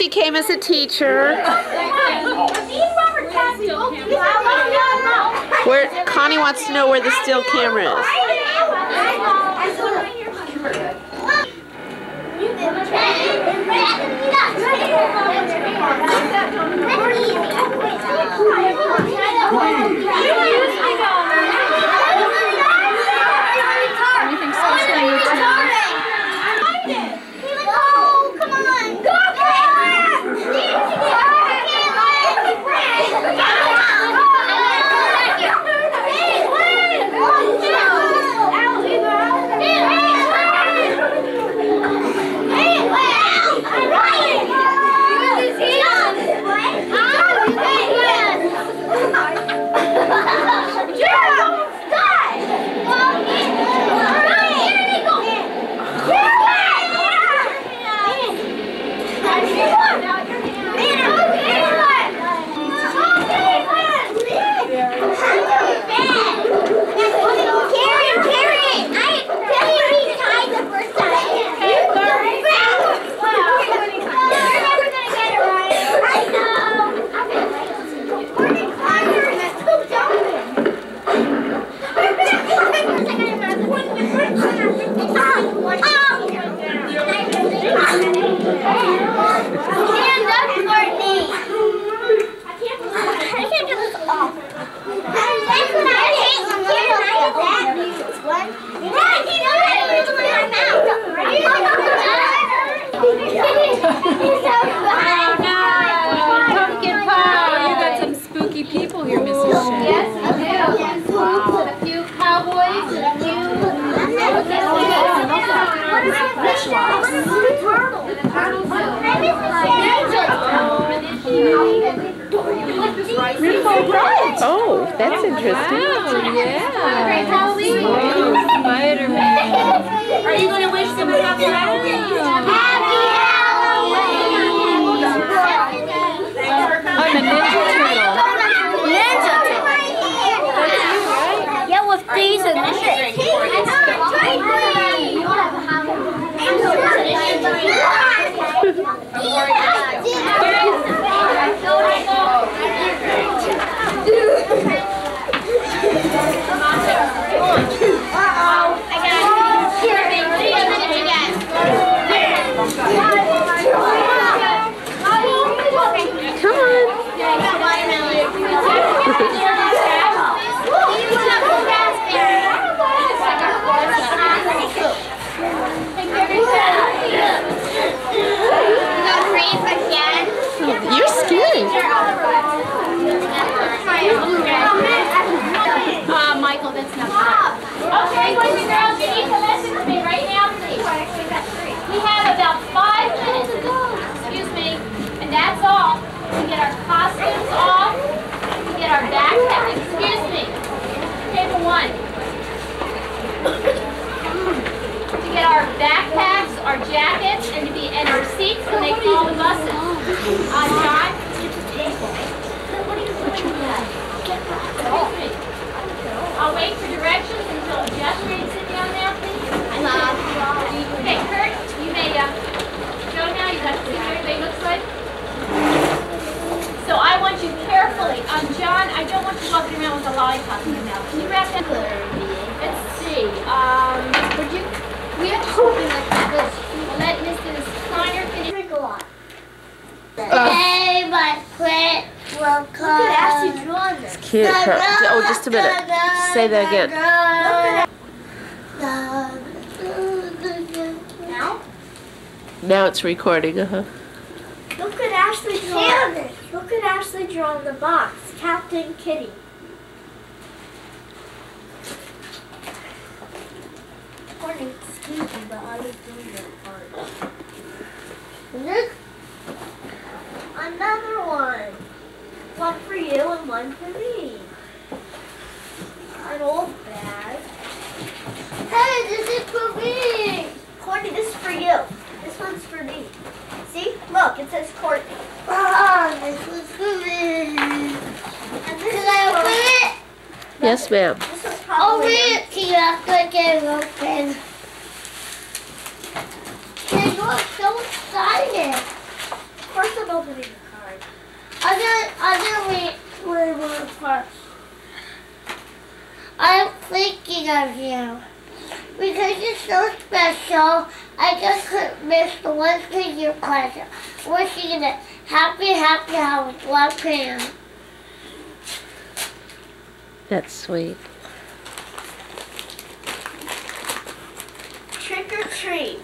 She came as a teacher. Where Connie wants to know where the still camera is. Costumes off, to get our backpack, excuse me. Table one. To get our backpacks, our jackets, and to be, and our seats when they call the buses. Uh, John? Excuse me. I'll wait for directions until Jeff's ready to sit down now, please. Okay, Kurt, you may, uh, go now, you got to see what everybody looks like. So I want you carefully, um, John, I don't want you walking around with a lollipop in your mouth. Can you wrap that? Let's see, um, would you, we have to open like this. We'll let Mrs. Kleiner finish. Drink a lot. Hey, but quit will come. Look at Ashley drawing this. Cute. Oh, just a minute. Say that again. Now? Now it's recording. Uh-huh. Look at Ashley drawing. Look at Ashley drawing the box. Captain Kitty. Courtney, excuse me, but I was doing that part. Look. another one. One for you and one for me. An old bag. Hey, this is for me. Courtney, this is for you. This one's for me. See? Look, it says Courtney. I? Yes, ma'am. Probably. Open it, Tia. Click it open. Hey, you are so excited. Of I'm opening the card. I'm gonna, I'm gonna read first. I'm thinking of you. Because you're so special, I just couldn't miss the one thing your pleasure. Wishing you a happy, happy house. Love, Pam. That's sweet. Trick or treat.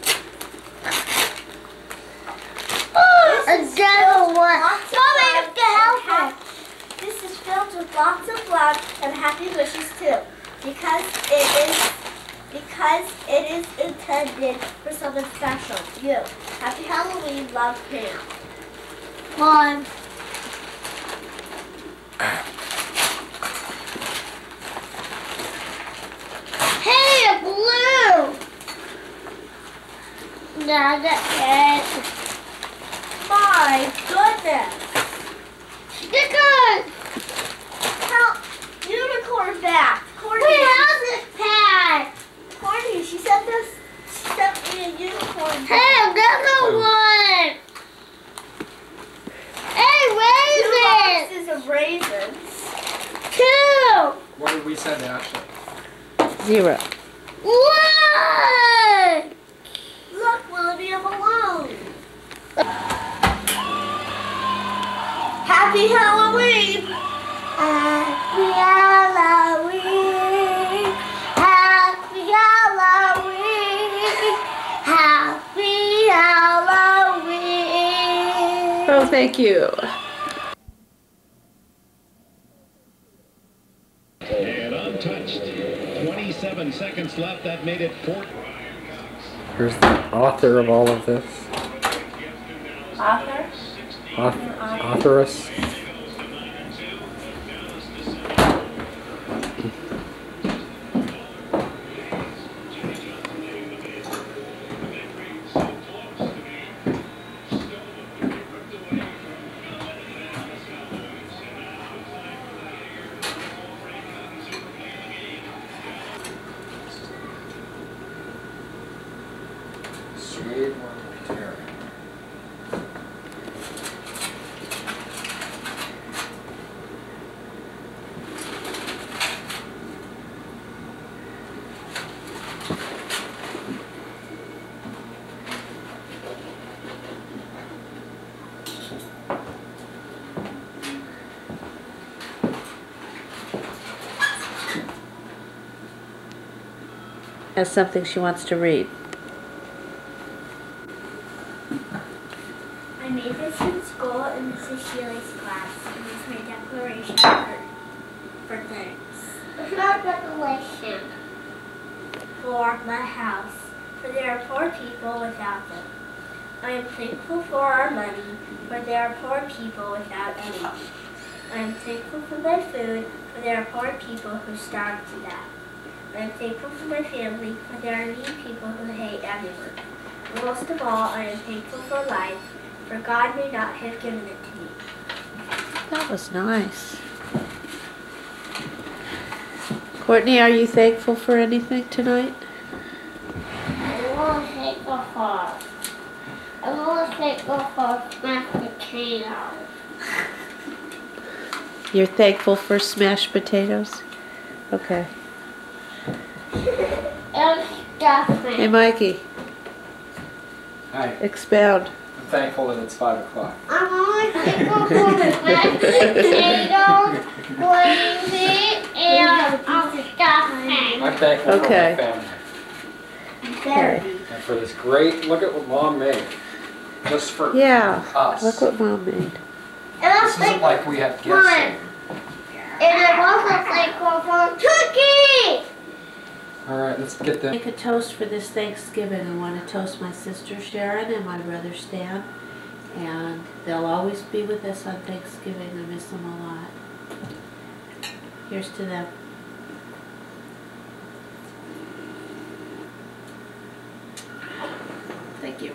Oh, Another one. Mommy, you can help it. This is filled with lots of love and happy wishes too. Because it is because it is intended for someone special. You. Happy Halloween, love Pam. Mom. Hey, blue! Not it. My goodness. Stickers! Has something she wants to read. I made this in school in Mrs. Shealy's class. It was my declaration for, for thanks. It's not a declaration. For my house. For there are poor people without them. I am thankful for our money, for there are poor people without any. I am thankful for my food, for there are poor people who starve to death. I am thankful for my family, but there are mean people who hate everyone. And most of all, I am thankful for life, for God may not have given it to me. That was nice. Courtney, are you thankful for anything tonight? I'm most thankful for. I'm most thankful for mashed potatoes You're thankful for smashed potatoes? Okay. And Hey, stuffing. Mikey, Hi. expound. I'm thankful that it's 5 o'clock. I'm only thankful for mashed potatoes, gravy, and um, stuffing. I'm thankful Okay. for my family. Okay. And for this great, look at what mom made. Just for Yeah. us. Look what mom made. And I'm This isn't thankful, like we have guests Mine. in. and I'm also thankful for cookies. All right, let's get them. Make a toast for this Thanksgiving. I want to toast my sister Sharon and my brother Stan And they'll always be with us on Thanksgiving. I miss them a lot. Here's to them. Thank you.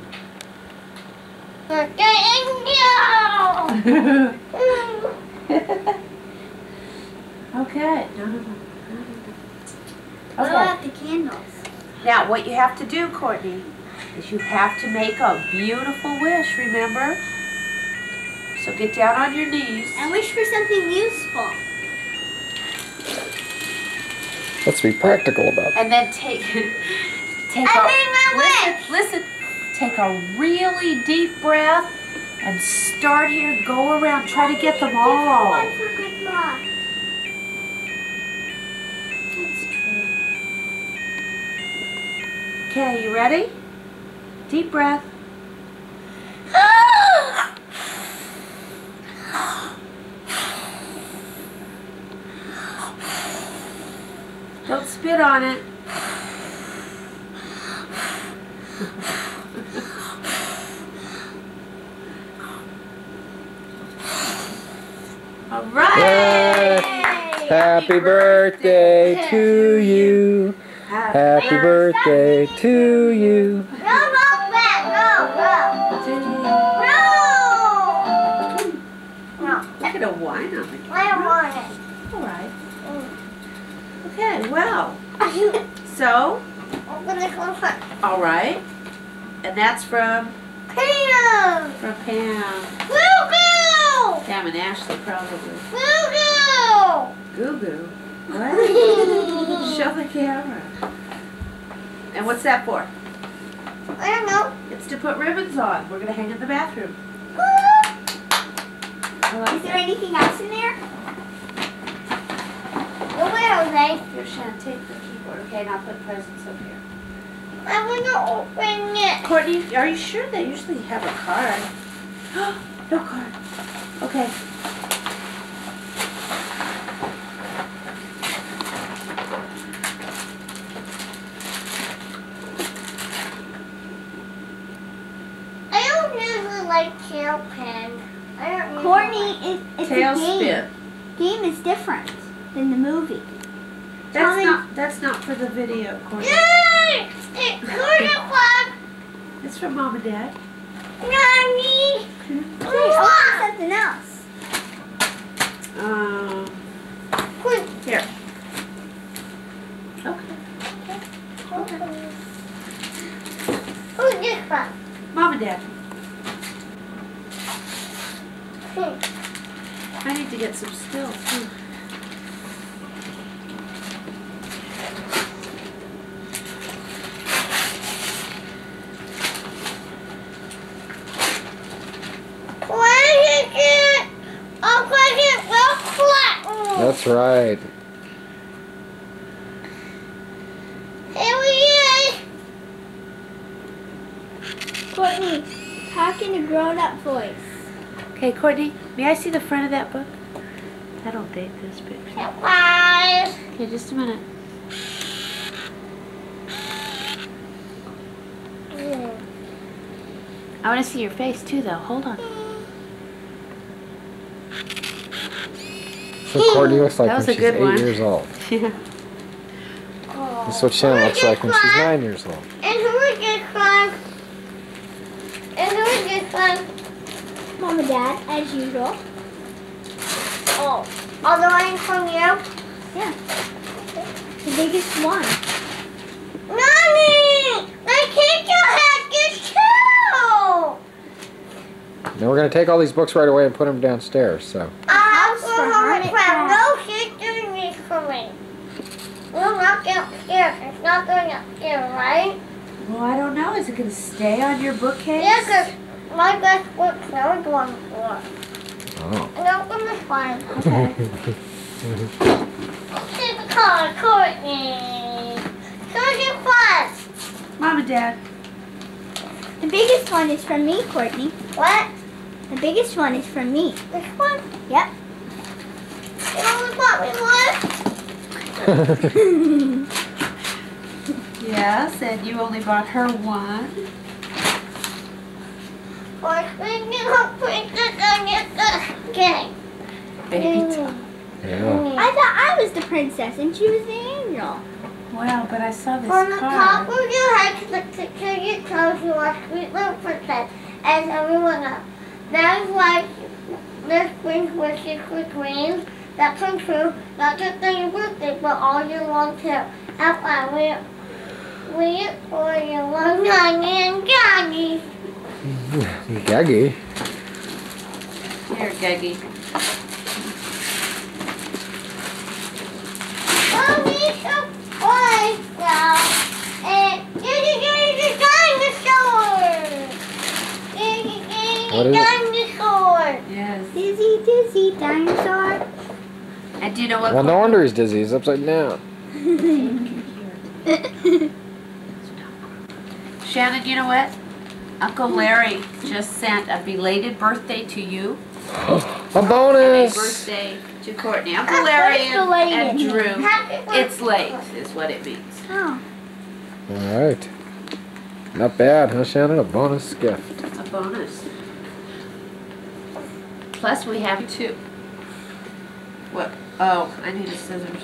Okay. No, no, no. What Okay. about the candles? Now, what you have to do, Courtney, is you have to make a beautiful wish, remember? So get down on your knees. And wish for something useful. Let's be practical about it. And then take take I a made my listen, listen. Take a really deep breath and start here. Go around. Try to get them all. Okay, you ready? Deep breath. Don't spit on it. All right. Happy birthday to you. Happy birthday to you. No, no, back. No, no. No. No. Look at a wine on the I want it. All right. Okay, well, so, I'm gonna go for all right. And that's from, Pam. from Pam. Goo Pam and Ashley probably. goo. Goo goo. What? Show the camera. And what's that for? I don't know. It's to put ribbons on. We're gonna hang it in the bathroom. Like Is there anything else in there? Oh, no, where, Jose? Here, Shannon, take the keyboard, okay, and I'll put presents up here. I want to open it. Courtney, are you sure they usually have a card? no card. Okay. I don't usually like tail pen. I don't usually Courtney, like- it, it's a game. TaleSpin. Game is different than the movie. Tell That's me- not, that's not for the video, Courtney. Yay! It's good o'clock. It's for mom and dad. Mommy. Okay, open something else. Um, here. Okay. Who's this one? Mom and dad. I need to get some stills too. Why is it? I'll put it real flat. That's right. Here he is. Courtney, talk in a grown-up voice. Okay, Courtney, may I see the front of that book? That'll date this picture. Surprise. Okay, just a minute. I want to see your face too, though. Hold on. So Courtney looks like That when she's eight one. years old. Yeah. That's what Shannon looks like when she's nine years old. And who is this one? And who is this one? Dad, as usual. Oh, all the way from you? Yeah. The biggest one. Mommy! The teacher had this too! Now we're going to take all these books right away and put them downstairs. So I'll house go for home Hermit and grab Crab. no she's doing this for me. We'll not get upstairs. It's not going upstairs, right? Well, I don't know. Is it going to stay on your bookcase? Yeah, because my best book's never going for. oh. And I'm going to find Okay. She's a color Courtney. So you fun. Mom and Dad. The biggest one is from me, Courtney. What? The biggest one is from me. This one? Yep. You only bought me one? Yes, and you only bought her one. or squeaking a princess on your skin. Baby Yeah. I thought I was the princess and she was the angel. Wow, but I saw this From the top of your head to the tip of your toes, you are sweet little princess, as everyone else. That is why this brings wishes for dreams that come true, not just on your birthday, but all year long too. That's why we we for your long time and Johnny. Gaggy. Here, Gaggy. Mommy, surprise now. And Diddy Diddy the dinosaur. Diddy What Diddy is dinosaur. Yes. Dizzy Dizzy dinosaur. And do you know what? Well, no wonder he's dizzy. He's upside down. Shannon, you know what? Uncle Larry just sent a belated birthday to you A and a bonus. birthday to Courtney. Uncle Larry and, and Drew. It's late, is what it means. Oh. All right. Not bad, huh, Shannon? A bonus gift. A bonus. Plus, we have two. What? Oh, I need a scissors.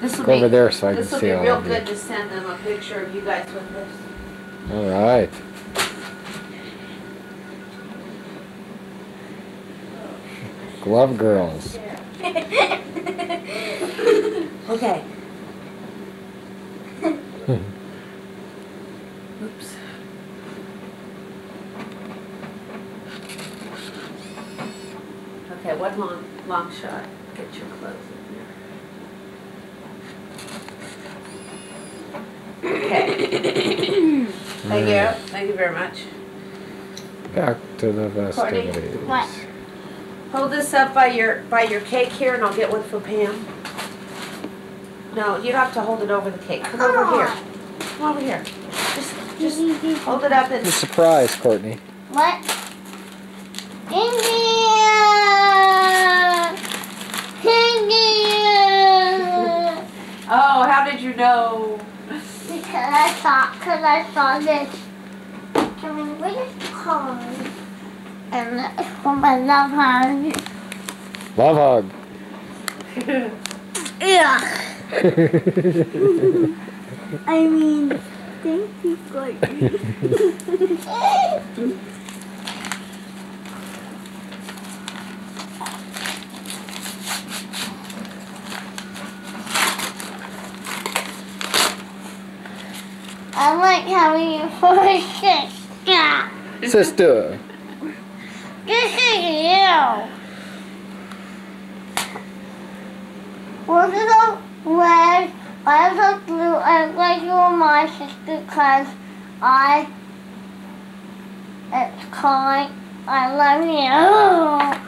This will Go be. over there so I can see all This will see be real good to send them a picture of you guys with this. All right. Glove girls. Okay. Oops. Okay, one long, long shot. Get your clothes in there. Okay. Thank you, mm. thank you very much. Back to the Courtney, festivities. what? Hold this up by your, by your cake here and I'll get one for Pam. No, you don't have to hold it over the cake. Come over here. Ah. Come over here. Just, just hold it up and A surprise, Courtney. What? India! India! Oh, how did you know? Because I saw, because I saw this. I mean, what is called? And from my love hug. Love hug. Yeah. I mean, thank you, Courtney. I like having you for a sister. Sister. This is you. Was it a red? I was a blue. You were my sister because I. It's called I love you.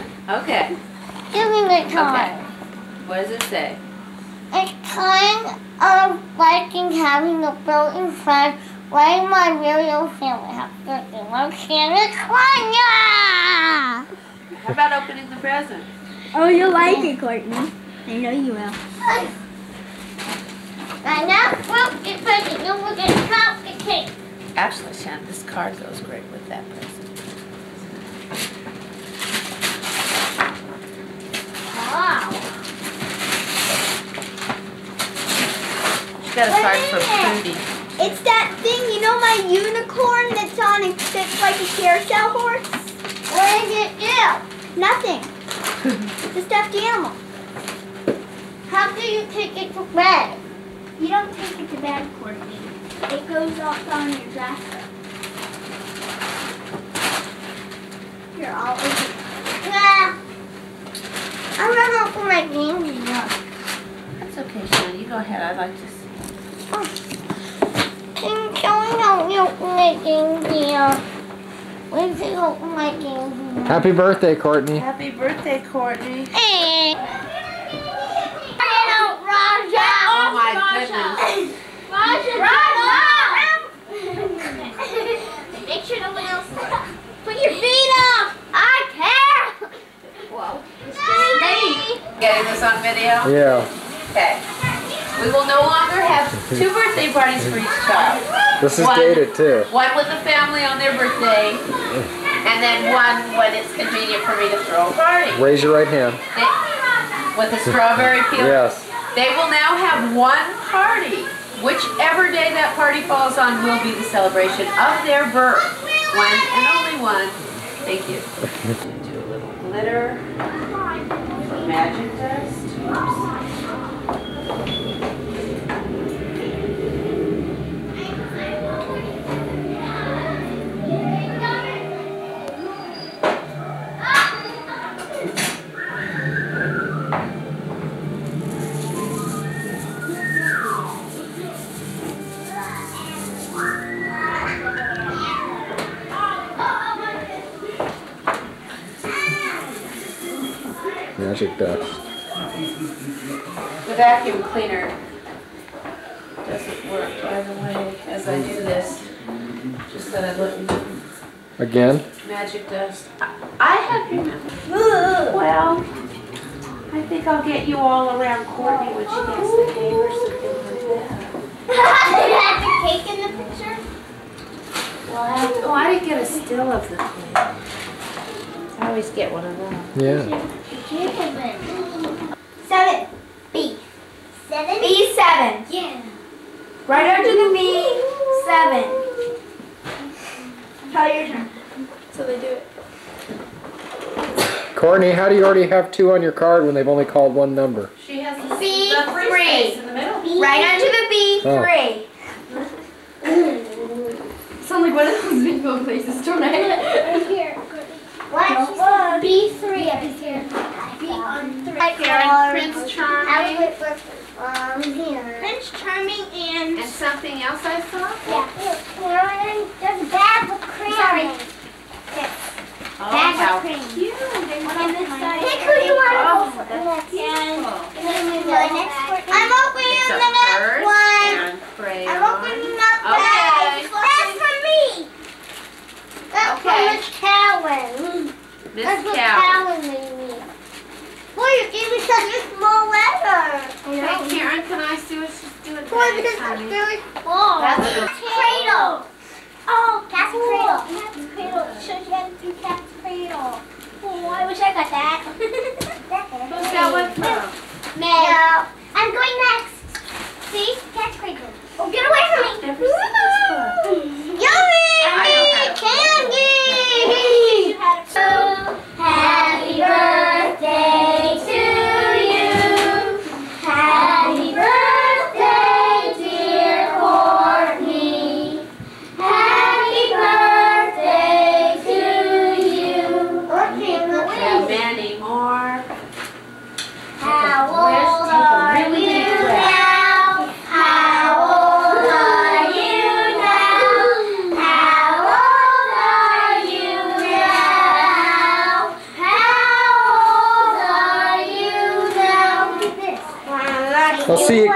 Okay, Give me the card. what does it say? It's kind of liking having a built-in friend right in my real family. Have birthday, Roxanne Claudia! How about opening the present? Oh, you'll like it, Courtney. I know you will. And now, well, get ready. Don't forget to count the cake. Actually, Shannon, this card goes great with that present. Wow. She got a What card from it? Prudy. It's that thing, you know my unicorn that's on a, that's like a carousel horse? What did it do? Nothing. it's a stuffed animal. How do you take it to bed? You don't take it to bed, Courtney. It goes up on your dresser. Here, I'll open it. Nah. I'm not open my games yet. That's okay, Shannon, you go ahead, I'd like to see. Can someone help me open my games here? Where's it open my games here? Happy birthday, Courtney. Happy birthday, Courtney. Hey. Hello, Raja. Oh my goodness. Raja. Make sure nobody else. Put your feet up. I care. Whoa. Getting this on video? Yeah. Okay. We will no longer have two birthday parties for each child. This is One. dated too. One with the family on their birthday, and then one when it's convenient for me to throw a party. Raise your right hand. They- With a strawberry peel. Yes. They will now have one party. Whichever day that party falls on will be the celebration of their birth. One and only one. Thank you. Do a little glitter. Magic dust. Oops. Magic dust. The vacuum cleaner doesn't work by the way as I do this. Just that I look Again. magic dust. I I had remembered. Well, I think I'll get you all around Courtney when she gets the game or something like that. Did you have the cake in the picture? Well, oh, I didn't get a still of the thing. I always get one of those. Yeah. Seven. B. Seven? B seven. Yeah. Right after the B, seven. Tell your turn. So they do it. Courtney, how do you already have two on your card when they've only called one number? She has the, B the free three. space in the middle. Right under the B, Oh. three. Sound like one of those bingo places, don't I? Right here. What? B three. Yeah, B three. B on three. Prince Charming. Um. Prince Charming and. And something else I saw? Yeah. There's a bag of crayons. Oh, Bag how of crayons. cute. And this side. Pick who you want to go for next. And, and then we go next. I'm opening the a next purse one. and crayon. I'm opening up Okay. bags. That's for me. That's Okay. for Miss Cowan. Miss That's what Cow. Cowan made me. Boy, you gave me such a small letter. Hey, Karen, can I see what she's doing? Boy, today, because oh, that's honey? very small. That's a- cradle. Oh, cat's cradle. Cat's cradle. It shows you how to do cat's cradle. Oh, I wish I got that. Who's that one from? No. I'm going next. See? Cat's cradle. Oh, get away from me. Never seen this one. Yummy I candy. Happy birthday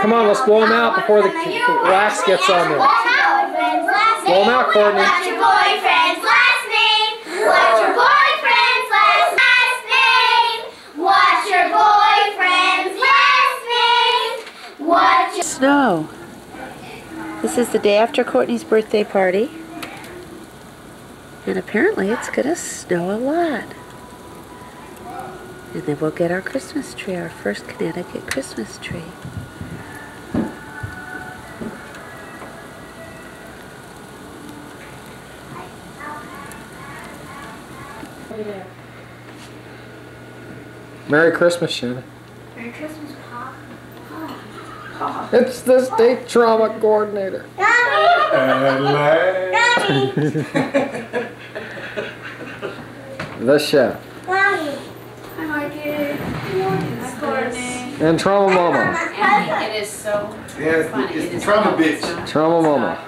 Come on, let's blow them out before the wax gets on there. Blow them out, Courtney. What's your boyfriend's last name? What's your boyfriend's last last name? What's your boyfriend's last name? What's your Snow. This is the day after Courtney's birthday party. And apparently it's gonna snow a lot. And then we'll get our Christmas tree, our first Connecticut Christmas tree. Merry Christmas, Shannon. Merry Christmas, Pop. It's the state trauma coordinator. Daddy. The chef. Mommy. I like it. Hi, Courtney. And trauma mama. And it is so Yeah, funny. it's, It it's trauma not- bitch. it's Trauma it's mama. not-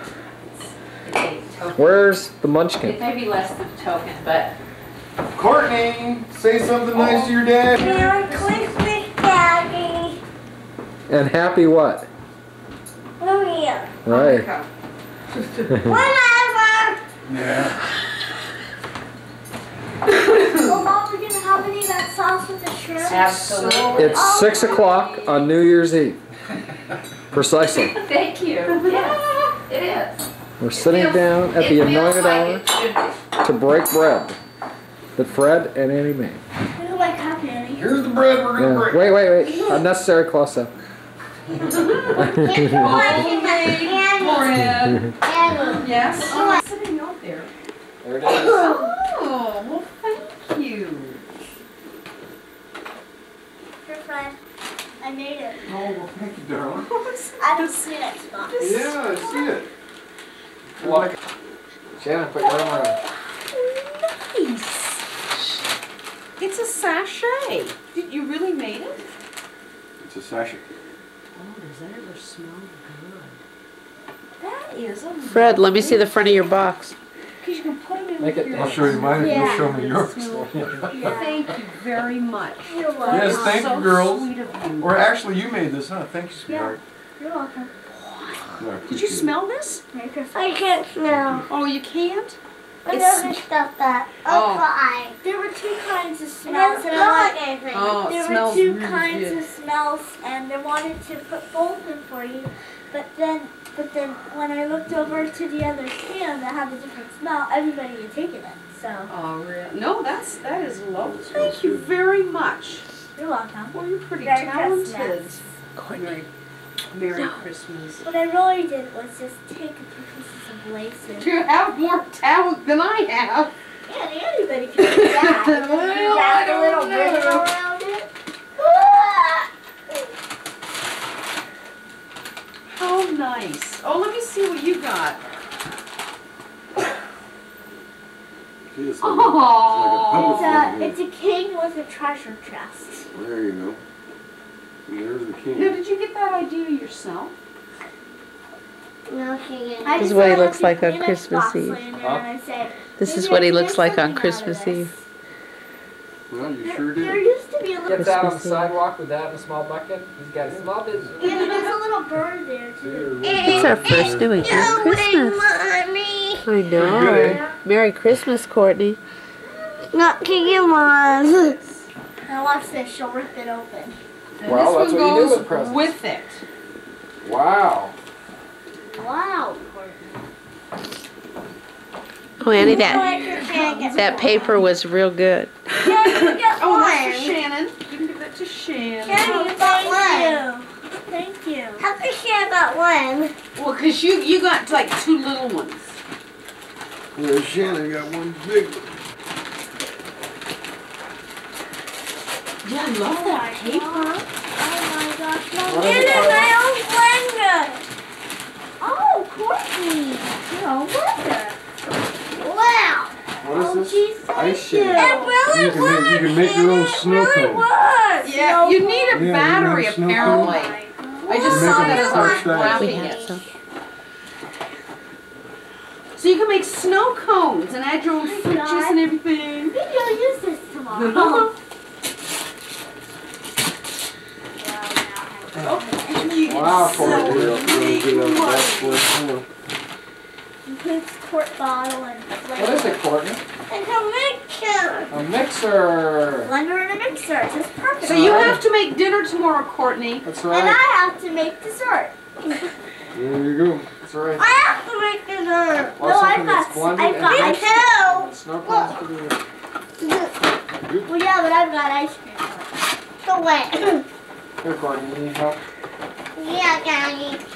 It's a token. Where's the munchkin? It may be less than a token, but Courtney, say something nice to your dad. Merry Christmas, Daddy. And happy what? Maria. Right. Whatever. Yeah. Well, Mom, we're gonna have any of that sauce with the shrimp. absolutely. It's oh, six o'clock on New Year's Eve. Precisely. Thank you. Yes, it is. We're sitting Feels- down at the anointed like hour it should be. to break bread that Fred and Annie made. Look at my cup, Annie. Here's the bread we're gonna Yeah. break. Wait, wait, wait. Unnecessary close up. Annie. Annie. Yes. Oh, it's sitting out there. There it oh, is. Oh, well, thank you. Your friend. I made it. Oh, well, thank you, darling. I don't see it spot. Yeah, I see it. Look. Shannon, put your arm around. Nice. It's a sachet. Did you really made it? It's a sachet. Oh, does that ever smell good? That is a. Fred, let me see the front of your box. Because you can put them in Make with it- your. I'll show you mine if You'll show me yours. Yeah. Thank you very much. You're welcome. Yes, thank you, girls. Sweet of you. Or actually, you made this, huh? Thank you, sweetheart. You're welcome. Yeah, Did you smell this? I can't smell. Oh, you can't? Another stuff that. Oh. fine. There were two kinds of oh, smells. and I like anything. Oh, it there were two really kinds good. of smells, and they wanted to put both in for you, but then, but then when I looked over to the other can that had a different smell, everybody had taken it. So Oh, really? No, that's, that is lovely. Thank you very much. you're welcome. Well, you're pretty Merry talented. Christmas. Merry, Merry Christmas. What I really did was just take a few pieces of laces. You have more talent than I have. Yeah, anybody can do that. You can Well, wrap I a little don't ribbon know. around it. Ah! How nice. Oh, let me see what you got. See, it's Oh. It's a, it's a king with a treasure chest. There you go. There's the king. Now, did you get that idea yourself? No king. I This is what he looks like on Christmas Eve. laying there and I said, This is what he looks like on something out of Christmas. Eve. Well, you There, sure there did. used to be a little. Get that on the sidewalk with that in a small bucket. He's got a small business. Yeah, there's a little bird there too. It's our first New England Christmas. mommy. I know. Eh? Merry Christmas, Courtney. Not King Mom. Now watch this. She'll rip it open. And Well, this that's one what you do goes with presents. with it. Wow. Wow. Oh, Annie, that like your cake. that paper was real good. Yeah, you got Oh, that's for. Shannon. You can give that to Shannon. Kenny, you got one. Thank you. How come Shannon got one? Well, because you, you got like two little ones. Where's Shannon? Got one big one. Yeah, I love that paper. Oh my gosh, Mom. What is It it, is my own blender. Oh, Courtney. Your blender. Wow. What is oh, this? geez, Ice you. It really You can works. make- you can make your own It snow really cone. works. Yeah, you need a Yeah, battery have snow apparently. Oh cone. I just You saw make that it as I was first grabbing it. So you can make snow cones and add your own fruit juice and everything. Maybe I'll use this tomorrow. You Wow, can Courtney. so Really, really make good on money. that for you. Includes quart bottle and blender. What is it, Courtney? And a mixer. A mixer. Blender and a mixer. It's just perfect. So you have to make dinner tomorrow, Courtney. That's right. And. I have to make dessert. There you go. That's right. I have to make dessert. Or no, I've got, that's blended I've and got mixed. ice Snow cones for Well, yeah, but I've got ice cream. So wet. Here, Courtney, you need help? Yeah, Daddy.